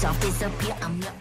yourself disappear. I'm your